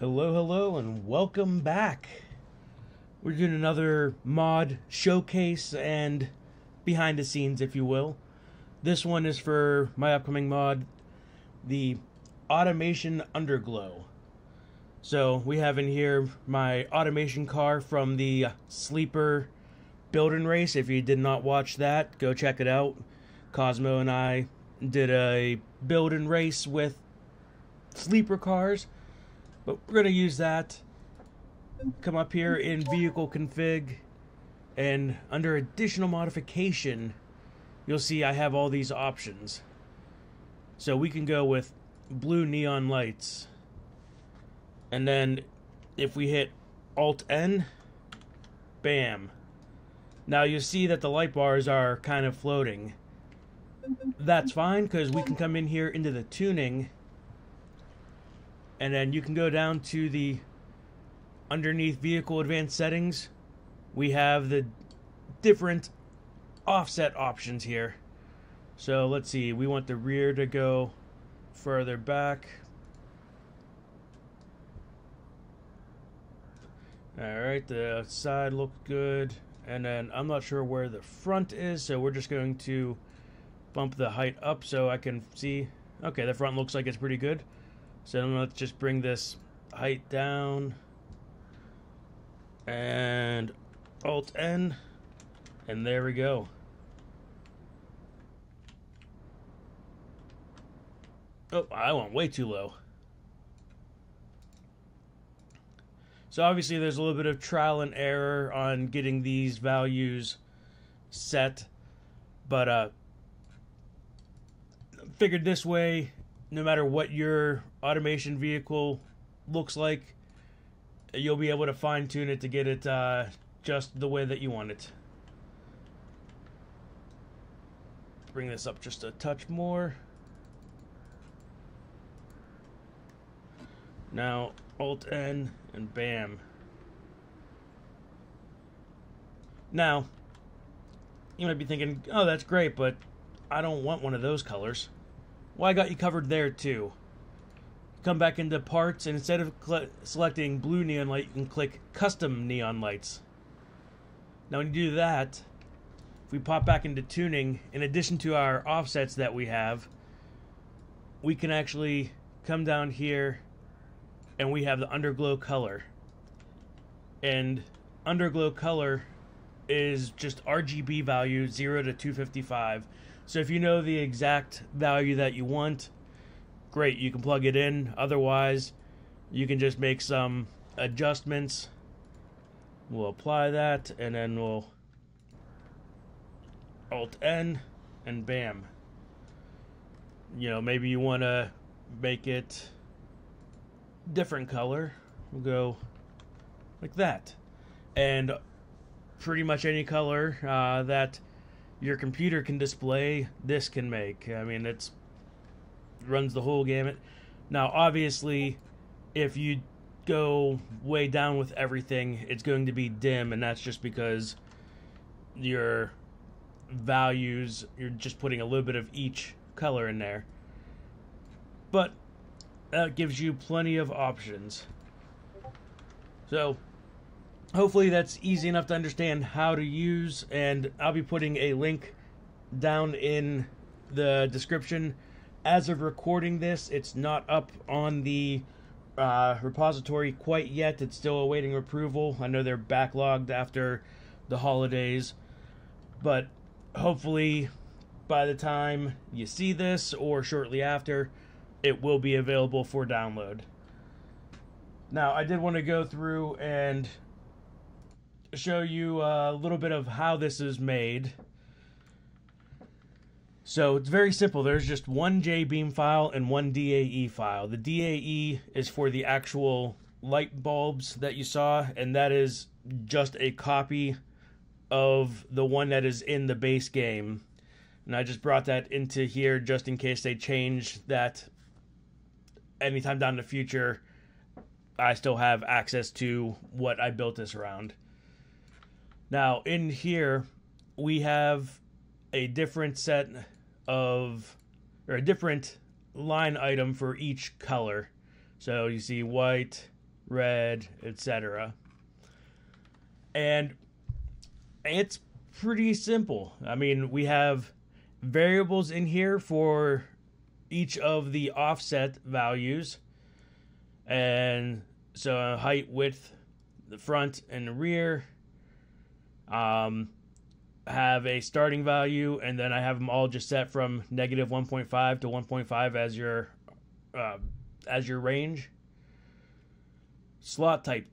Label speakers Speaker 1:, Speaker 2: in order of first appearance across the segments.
Speaker 1: Hello, hello, and welcome back. We're doing another mod showcase and behind the scenes, if you will. This one is for my upcoming mod, the Automation Underglow. So we have in here my automation car from the Sleeper Building Race. If you did not watch that, go check it out. Cosmo and I did a building race with sleeper cars, but we're going to use that. Come up here in vehicle config, and under additional modification, you'll see I have all these options. So we can go with blue neon lights. And then if we hit Alt N, bam. Now you see that the light bars are kind of floating. That's fine because we can come in here into the tuning and then you can go down to the underneath vehicle advanced settings. We have the different offset options here. So let's see, we want the rear to go further back. Alright, the side looks good. And then I'm not sure where the front is, so we're just going to bump the height up so I can see. Okay, the front looks like it's pretty good. So let's just bring this height down. And Alt N. And there we go. Oh, I went way too low. So obviously there's a little bit of trial and error on getting these values set. But uh figured this way, no matter what your automation vehicle looks like, you'll be able to fine tune it to get it uh, just the way that you want it. Bring this up just a touch more. Now, Alt N and bam. Now, you might be thinking, oh, that's great, but I don't want one of those colors. Well, I got you covered there too. Come back into parts, and instead of selecting blue neon light, you can click custom neon lights. Now, when you do that, if we pop back into tuning, in addition to our offsets that we have, we can actually come down here and we have the underglow color. And underglow color is just RGB value 0 to 255. So if you know the exact value that you want, great, you can plug it in. Otherwise, you can just make some adjustments. We'll apply that and then we'll Alt N and bam. You know, maybe you want to make it different color. We'll go like that. And pretty much any color uh, that your computer can display, this can make. I mean, it's runs the whole gamut. Now, obviously, if you go way down with everything, it's going to be dim, and that's just because your values, you're just putting a little bit of each color in there. But that gives you plenty of options. So, hopefully that's easy enough to understand how to use, and I'll be putting a link down in the description. As of recording this, it's not up on the uh, repository quite yet. It's still awaiting approval. I know they're backlogged after the holidays, but hopefully by the time you see this or shortly after, it will be available for download. Now, I did want to go through and show you uh, a little bit of how this is made. So it's very simple. There's just one JBeam file and one DAE file. The DAE is for the actual light bulbs that you saw, and that is just a copy of the one that is in the base game. And I just brought that into here just in case they change that anytime down in the future, I still have access to what I built this around. Now, in here, we have a different set of, or a different line item for each color. So you see white, red, etc. And it's pretty simple. I mean, we have variables in here for each of the offset values. And so height, width, the front and the rear um, have a starting value, and then I have them all just set from negative 1.5 to 1.5 as your uh, as your range. Slot type,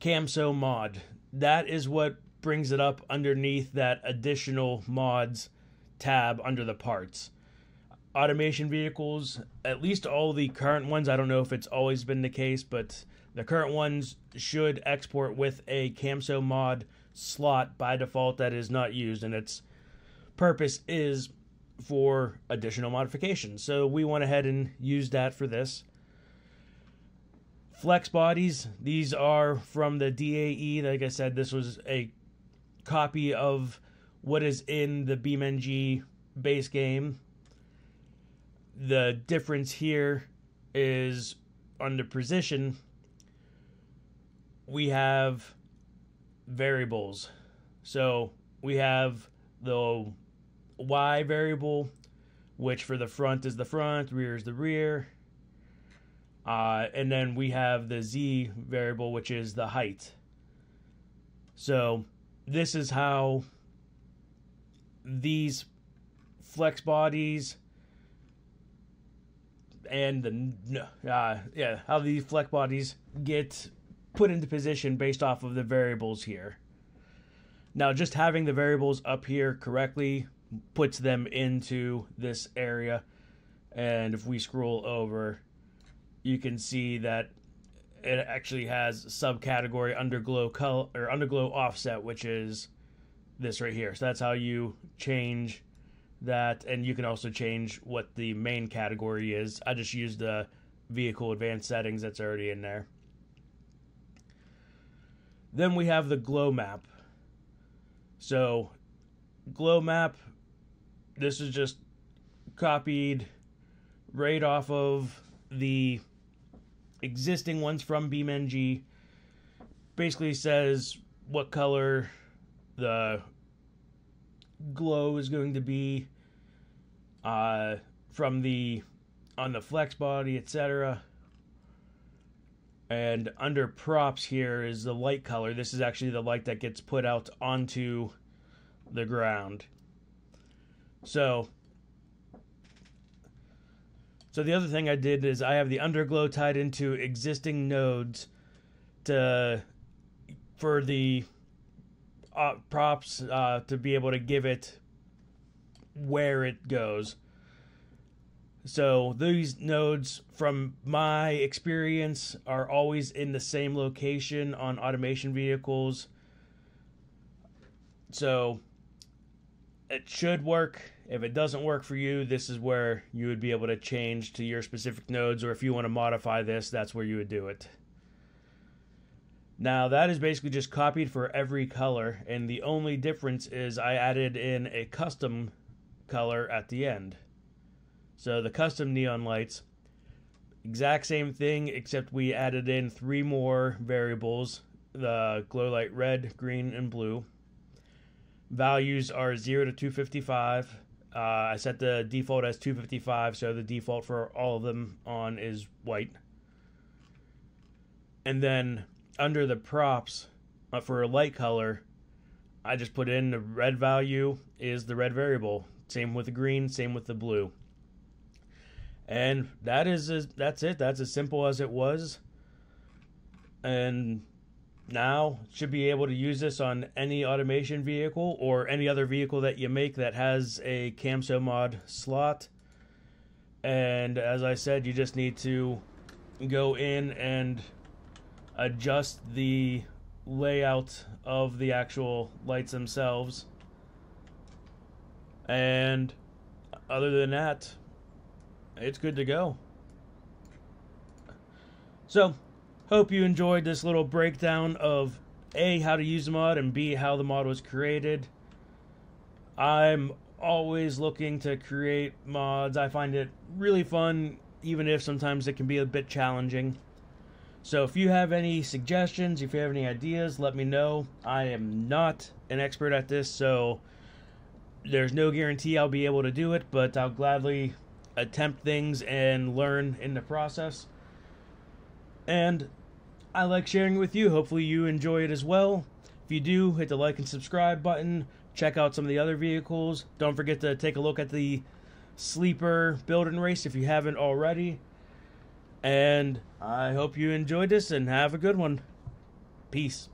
Speaker 1: Camso mod. That is what brings it up underneath that additional mods tab under the parts. Automation vehicles, at least all the current ones, I don't know if it's always been the case, but the current ones should export with a Camso mod slot by default that is not used, and its purpose is for additional modifications. So we went ahead and used that for this. Flex bodies, these are from the DAE. Like I said, this was a copy of what is in the BeamNG base game. The difference here is under position, we have variables. So we have the Y variable, which for the front is the front, rear is the rear. Uh, and then we have the Z variable, which is the height. So this is how these flex bodies and the uh, yeah how these flex bodies get put into position based off of the variables here. Now, just having the variables up here correctly puts them into this area. And if we scroll over, you can see that it actually has subcategory underglow color or underglow offset, which is this right here. So that's how you change that, and you can also change what the main category is. I just used the vehicle advanced settings that's already in there. Then we have the glow map. So, glow map, this is just copied right off of the existing ones from BeamNG. Basically says what color the glow is going to be uh, from the on the flex body, etc. And under props here is the light color. This is actually the light that gets put out onto the ground. So, so the other thing I did is I have the underglow tied into existing nodes to for the uh, props uh, to be able to give it where it goes. So these nodes, from my experience, are always in the same location on automation vehicles. So it should work. If it doesn't work for you, this is where you would be able to change to your specific nodes, or if you want to modify this, that's where you would do it. Now, that is basically just copied for every color, and the only difference is I added in a custom color at the end. So the custom neon lights, exact same thing, except we added in three more variables the glow light red, green, and blue. Values are 0 to 255. Uh, I set the default as 255, so the default for all of them on is white. And then under the props uh, for a light color, I just put in the red value is the red variable. Same with the green, same with the blue. And that is that's it. That's as simple as it was. And now should be able to use this on any automation vehicle or any other vehicle that you make that has a Camso mod slot. And as I said, you just need to go in and adjust the layout of the actual lights themselves. And other than that, it's good to go. So, hope you enjoyed this little breakdown of A, how to use the mod, and B, how the mod was created. I'm always looking to create mods. I find it really fun, even if sometimes it can be a bit challenging. So if you have any suggestions, if you have any ideas, let me know. I am not an expert at this, so there's no guarantee I'll be able to do it, but I'll gladly attempt things and learn in the process. And I like sharing it with you. Hopefully, you enjoy it as well. If you do, hit the like and subscribe button. Check out some of the other vehicles. Don't forget to take a look at the sleeper build and race if you haven't already. And I hope you enjoyed this and have a good one. Peace.